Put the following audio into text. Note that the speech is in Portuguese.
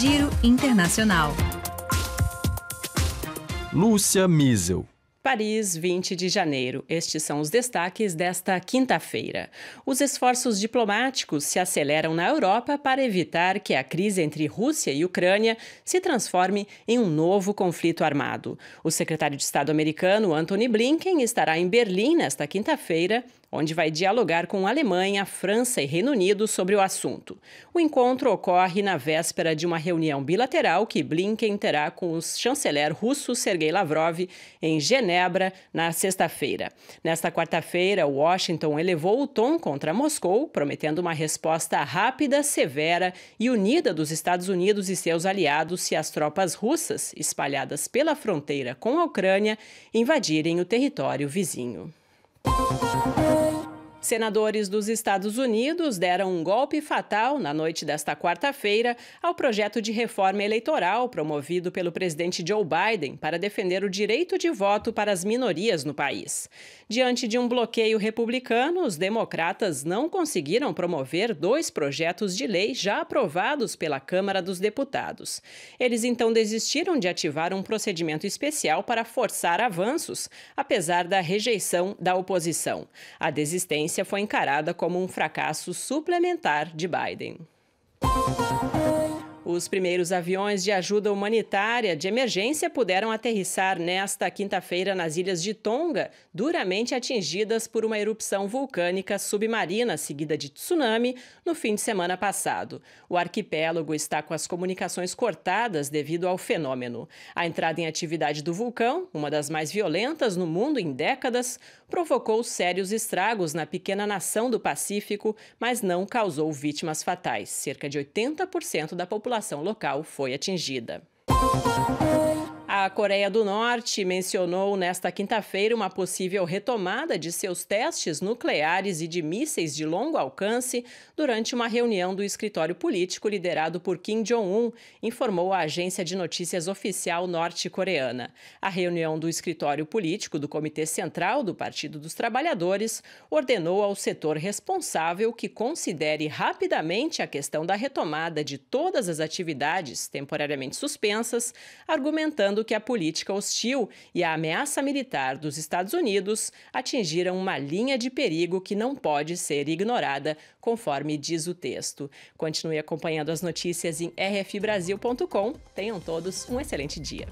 Giro Internacional. Lúcia Miesel. Paris, 20 de janeiro. Estes são os destaques desta quinta-feira. Os esforços diplomáticos se aceleram na Europa para evitar que a crise entre Rússia e Ucrânia se transforme em um novo conflito armado. O secretário de Estado americano Antony Blinken estará em Berlim nesta quinta-feira onde vai dialogar com Alemanha, França e Reino Unido sobre o assunto. O encontro ocorre na véspera de uma reunião bilateral que Blinken terá com o chanceler russo Sergei Lavrov em Genebra na sexta-feira. Nesta quarta-feira, Washington elevou o tom contra Moscou, prometendo uma resposta rápida, severa e unida dos Estados Unidos e seus aliados se as tropas russas, espalhadas pela fronteira com a Ucrânia, invadirem o território vizinho. Senadores dos Estados Unidos deram um golpe fatal na noite desta quarta-feira ao projeto de reforma eleitoral promovido pelo presidente Joe Biden para defender o direito de voto para as minorias no país. Diante de um bloqueio republicano, os democratas não conseguiram promover dois projetos de lei já aprovados pela Câmara dos Deputados. Eles então desistiram de ativar um procedimento especial para forçar avanços, apesar da rejeição da oposição. A desistência foi encarada como um fracasso suplementar de Biden. Os primeiros aviões de ajuda humanitária de emergência puderam aterrissar nesta quinta-feira nas ilhas de Tonga, duramente atingidas por uma erupção vulcânica submarina seguida de tsunami no fim de semana passado. O arquipélago está com as comunicações cortadas devido ao fenômeno. A entrada em atividade do vulcão, uma das mais violentas no mundo em décadas, provocou sérios estragos na pequena nação do Pacífico, mas não causou vítimas fatais. Cerca de 80% da população população local foi atingida. A Coreia do Norte mencionou nesta quinta-feira uma possível retomada de seus testes nucleares e de mísseis de longo alcance durante uma reunião do escritório político liderado por Kim Jong-un, informou a agência de notícias oficial norte-coreana. A reunião do escritório político do Comitê Central do Partido dos Trabalhadores ordenou ao setor responsável que considere rapidamente a questão da retomada de todas as atividades temporariamente suspensas, argumentando que a política hostil e a ameaça militar dos Estados Unidos atingiram uma linha de perigo que não pode ser ignorada, conforme diz o texto. Continue acompanhando as notícias em rfbrasil.com. Tenham todos um excelente dia.